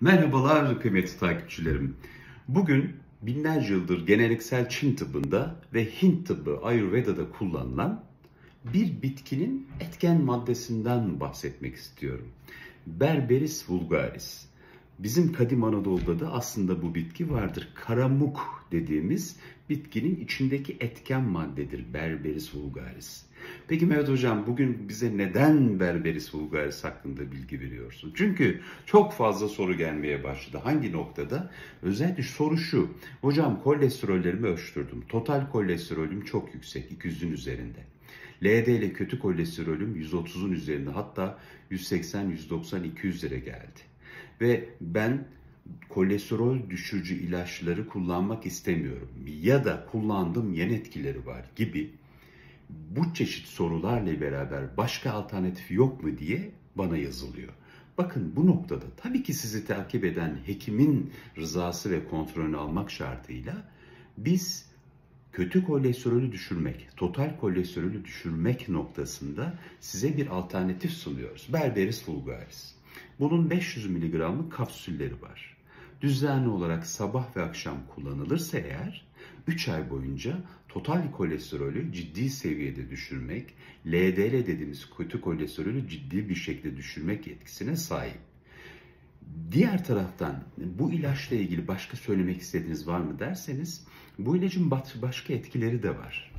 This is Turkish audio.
Merhabalar kıymetli takipçilerim. Bugün binlerce yıldır geleneksel Çin tıbbında ve Hint tıbbı Ayurveda'da kullanılan bir bitkinin etken maddesinden bahsetmek istiyorum. Berberis vulgaris. Bizim kadim Anadolu'da da aslında bu bitki vardır. Karamuk dediğimiz bitkinin içindeki etken maddedir Berberis vulgaris. Peki Mehmet Hocam bugün bize neden Berberis vulgaris hakkında bilgi veriyorsun? Çünkü çok fazla soru gelmeye başladı. Hangi noktada? Özellikle soru şu. Hocam kolesterollerimi ölçtürdüm. Total kolesterolüm çok yüksek. 200'ün üzerinde. LDL kötü kolesterolüm 130'un üzerinde hatta 180, 190, 200'lere geldi. Ve ben kolesterol düşürücü ilaçları kullanmak istemiyorum ya da kullandım yan etkileri var gibi bu çeşit sorularla beraber başka alternatif yok mu diye bana yazılıyor. Bakın bu noktada tabii ki sizi takip eden hekimin rızası ve kontrolünü almak şartıyla biz kötü kolesterolü düşürmek, total kolesterolü düşürmek noktasında size bir alternatif sunuyoruz. Berberis vulgaris. Bunun 500 mg'lık kapsülleri var. Düzenli olarak sabah ve akşam kullanılırsa eğer 3 ay boyunca total kolesterolü ciddi seviyede düşürmek, LDL dediğimiz kötü kolesterolü ciddi bir şekilde düşürmek etkisine sahip. Diğer taraftan bu ilaçla ilgili başka söylemek istediğiniz var mı derseniz bu ilacın başka etkileri de var.